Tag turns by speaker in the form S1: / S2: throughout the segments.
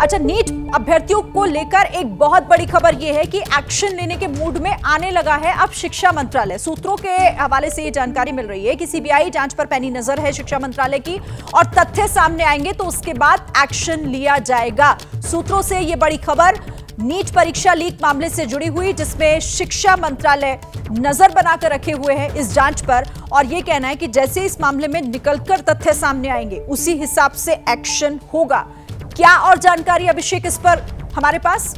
S1: अच्छा नीट अभ्यर्थियों को लेकर एक बहुत बड़ी खबर यह है कि एक्शन लेने के मूड में आने लगा है अब शिक्षा मंत्रालय। सूत्रों के हवाले से ये जानकारी मिल रही है कि सीबीआई जाँच पर पैनी नज़र है शिक्षा मंत्रालय की और तथ्य सामने आएँगे तो उसके बाद एक्शन लिया जाएगा। सूत्रों से ये बड़ी खबर, नीट परीक्षा लीक मामले से जुड़ी हुई जिसमें शिक्षा मंत्रालय नज़र बनाकर रखे हुए हैं इस जाँच पर और यह कहना है कि जैसे इस मामले में निकलकर तथ्य सामने आएँगे, उसी हिसाब से एक्शन होगा। क्या और जानकारी अभिषेक इस पर हमारे पास?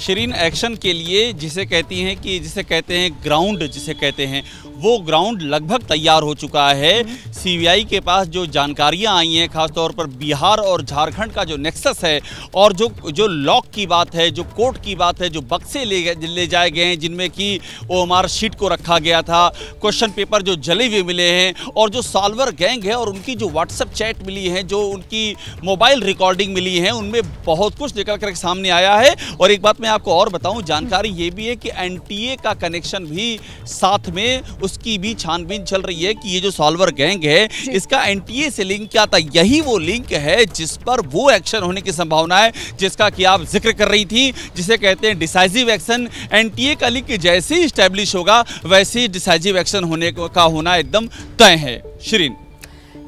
S2: शरीन एक्शन के लिए जिसे कहती हैं कि जिसे कहते हैं ग्राउंड जिसे कहते हैं, वो ग्राउंड लगभग तैयार हो चुका है। सीबीआई के पास जो जानकारियाँ आई हैं, खासतौर पर बिहार और झारखंड का जो नेक्सस है और जो जो लॉक की बात है, जो कोर्ट की बात है, जो बक्से ले ले जाए गए हैं, जिनमें कि ओ शीट को रखा गया था। क्वेश्चन पेपर जो जले हुए मिले हैं और जो सॉल्वर गैंग है और उनकी जो व्हाट्सएप चैट मिली है, जो उनकी मोबाइल रिकॉर्डिंग मिली है, उनमें बहुत कुछ निकल कर सामने आया है। और एक बात मैं आपको और बताऊँ जानकारी ये भी है कि एनटीए का कनेक्शन भी साथ में उसकी भी छानबीन चल रही है कि ये जो सॉल्वर गैंग है इसका एनटीए से लिंक क्या था? यही वो लिंक है जिस पर वो एक्शन होने की संभावना है जिसका कि आप ज़िक्र कर रही थी जिसे कहते हैं डिसाइजिव एक्शन एनटीए का लिंक जैसे ही स्टैब्लिश होगा वैसे ही डिसाइजिव एक्शन होने का होना एकदम तय है। श्रीन।